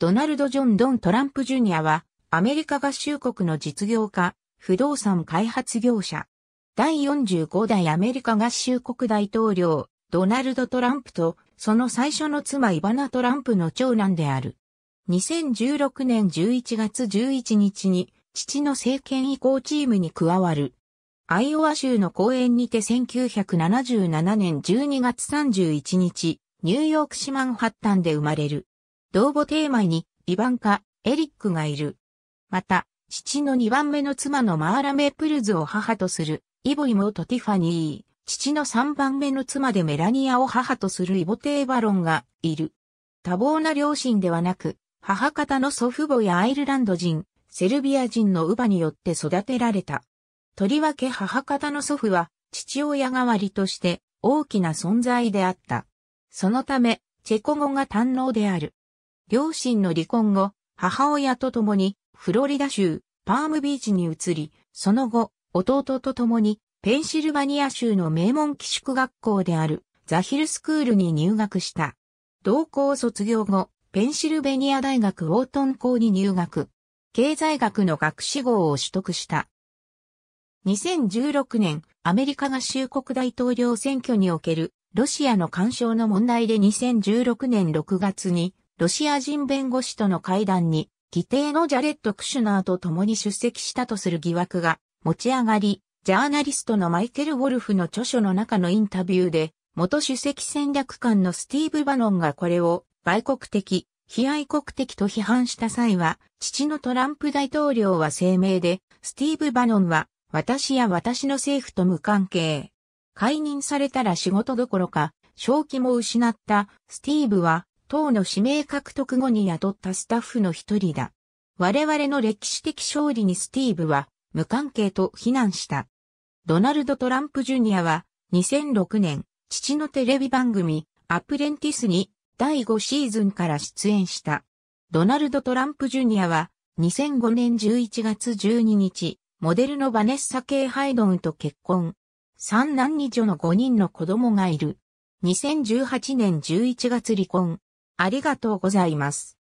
ドナルド・ジョン・ドン・トランプ・ジュニアは、アメリカ合衆国の実業家、不動産開発業者。第45代アメリカ合衆国大統領、ドナルド・トランプと、その最初の妻イバナ・トランプの長男である。2016年11月11日に、父の政権移行チームに加わる。アイオワ州の公園にて1977年12月31日、ニューヨーク市マンハッタンで生まれる。同母テーマに、イバンカ、エリックがいる。また、父の2番目の妻のマーラ・メープルズを母とする、イボ妹ティファニー、父の3番目の妻でメラニアを母とするイボテーバロンがいる。多忙な両親ではなく、母方の祖父母やアイルランド人、セルビア人の乳母によって育てられた。とりわけ母方の祖父は、父親代わりとして大きな存在であった。そのため、チェコ語が堪能である。両親の離婚後、母親と共にフロリダ州パームビーチに移り、その後、弟と共にペンシルバニア州の名門寄宿学校であるザヒルスクールに入学した。同校卒業後、ペンシルベニア大学ウォートン校に入学。経済学の学士号を取得した。2016年、アメリカ合衆国大統領選挙におけるロシアの干渉の問題で2016年6月にロシア人弁護士との会談に、議定のジャレット・クシュナーと共に出席したとする疑惑が持ち上がり、ジャーナリストのマイケル・ウォルフの著書の中のインタビューで、元主席戦略官のスティーブ・バノンがこれを売国的、非愛国的と批判した際は、父のトランプ大統領は声明で、スティーブ・バノンは、私や私の政府と無関係。解任されたら仕事どころか、正気も失ったスティーブは、党の指名獲得後に雇ったスタッフの一人だ。我々の歴史的勝利にスティーブは無関係と非難した。ドナルド・トランプ・ジュニアは2006年、父のテレビ番組アプレンティスに第5シーズンから出演した。ドナルド・トランプ・ジュニアは2005年11月12日、モデルのバネッサ・ケイ・ハイドンと結婚。三男二女の5人の子供がいる。2018年11月離婚。ありがとうございます。